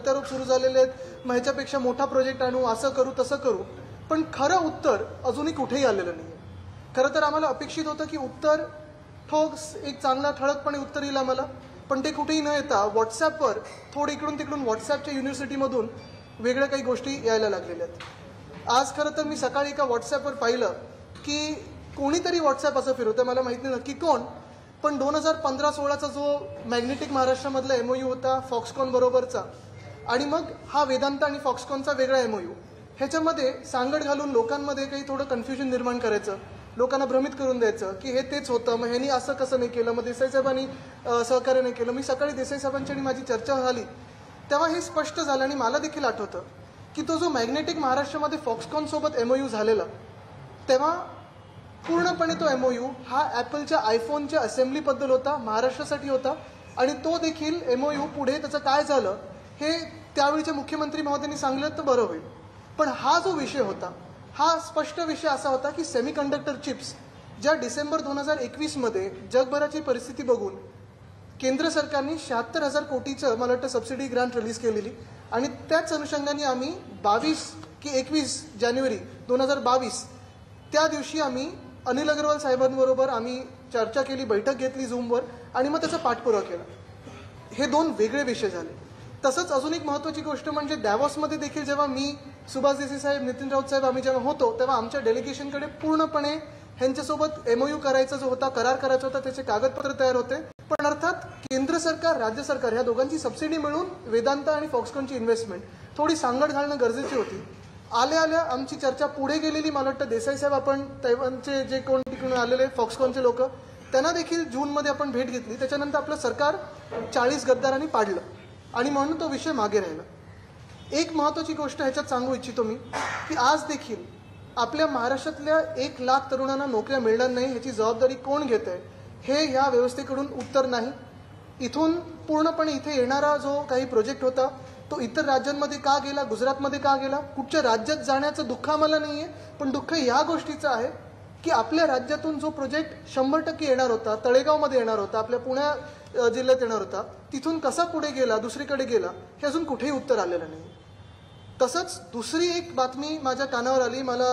प्रत्यारोप सुरू झालेले आहेत. मग ह्याच्यापेक्षा मोठा प्रोजेक्ट आणू असं करू तसं करू. पण खरं उत्तर अजूनही कुठेही आलेलं नाही खरं तर आम्हाला अपेक्षित होतं की उत्तर ठोस एक चांगला ठळकपणे उत्तर येईल आम्हाला. पण ते कुठेही न येता व्हॉट्सॲपवर थोडं इकडून तिकडून व्हॉट्सॲपच्या युनिव्हर्सिटीमधून वेगळ्या काही गोष्टी यायला लागलेल्या आहेत. आज खरं तर मी सकाळी एका व्हॉट्सॲपवर पाहिलं की कोणीतरी व्हॉट्सॲप असं फिरवतं मला माहीत नाही नक्की कोण पण दोन हजार पंधरा सोळाचा जो मॅग्नेटिक महाराष्ट्रामधला एम ओ यू होता फॉक्सकॉन बरोबरचा आणि मग हा वेदांत आणि फॉक्सकॉनचा वेगळा एम यू ह्याच्यामध्ये सांगड घालून लोकांमध्ये काही थोडं कन्फ्युजन निर्माण करायचं लोकांना भ्रमित करून द्यायचं की हे तेच होतं मग ह्यांनी असं कसं नाही केलं मग देसाई साहेबांनी सहकार्य नाही केलं. मी सकाळी देसाई साहेबांची आणि माझी चर्चा झाली. तेव्हा हे स्पष्ट झालं आणि मला देखील आठवतं की तो जो मॅग्नेटिक महाराष्ट्रामध्ये फॉक्सकॉनसोबत एम यू झालेला तेव्हा पूर्णपणे तो एम यू हा ॲपलच्या आयफोनच्या असेंब्लीबद्दल होता महाराष्ट्रासाठी होता आणि तो देखील एम यू पुढे त्याचं काय झालं हे त्यावेळीच्या मुख्यमंत्री महोदयांनी सांगलं तर बरं होईल. पण हा जो विषय होता हा स्पष्ट विषय असा होता की सेमीकंडक्टर चिप्स ज्या डिसेंबर दोन हजार एकवीसमध्ये जगभराची परिस्थिती बघून केंद्र सरकारने शहात्तर हजार कोटीचं मला वाटतं सबसिडी ग्रांट रिलीज केलेली आणि त्याच अनुषंगाने आम्ही बावीस की एकवीस जानेवारी दोन हजार बावीस त्या दिवशी आम्ही अनिल अग्रवाल साहेबांबरोबर आम्ही चर्चा केली बैठक घेतली झूमवर आणि मग त्याचा पाठपुरावा केला. हे दोन वेगळे विषय झाले. तसंच अजून एक महत्त्वाची गोष्ट म्हणजे डॅवॉसमध्ये देखील जेव्हा मी सुभाष देसाई साहेब नितीन राऊत साहेब आम्ही जेव्हा होतो तेव्हा आमच्या डेलिगेशनकडे पूर्णपणे ह्यांच्यासोबत एमओयू करायचा जो होता करार करायचा होता त्याचे कागदपत्र तयार होते. पण अर्थात केंद्र सरकार राज्य सरकार ह्या दोघांची सबसिडी मिळून वेदांता आणि फॉक्सकॉनची इन्व्हेस्टमेंट थोडी सांगड घालणं गरजेची होती. आल्या आल्या आमची चर्चा पुढे गेलेली मला वाटतं देसाई साहेब आपण तैवानचे जे कोण तिकडून आलेले फॉक्सकॉनचे लोक त्यांना देखील जूनमध्ये आपण भेट घेतली. त्याच्यानंतर आपलं सरकार चाळीस गद्दारांनी पाडलं. आणि म्हणून तो विषय मागे राहिला. एक महत्त्वाची गोष्ट ह्याच्यात सांगू इच्छितो मी की आज देखील आपल्या महाराष्ट्रातल्या एक लाख तरुणांना नोकऱ्या मिळणार नाही ह्याची जबाबदारी कोण घेत आहे हे ह्या व्यवस्थेकडून उत्तर नाही. इथून पूर्णपणे इथे येणारा जो काही प्रोजेक्ट होता तो इतर राज्यांमध्ये का गेला गुजरातमध्ये का गेला कुठच्या राज्यात जाण्याचं दुःख आम्हाला नाही आहे पण दुःख ह्या गोष्टीचं आहे की आपल्या राज्यातून जो प्रोजेक्ट शंभर टक्के येणार होता तळेगावमध्ये येणार होता आपल्या पुण्या जिल्ह्यात येणार होता तिथून कसा पुढे गेला दुसरीकडे गेला हे अजून कुठेही उत्तर आलेलं नाही. तसंच दुसरी एक बातमी माझ्या कानावर आली मला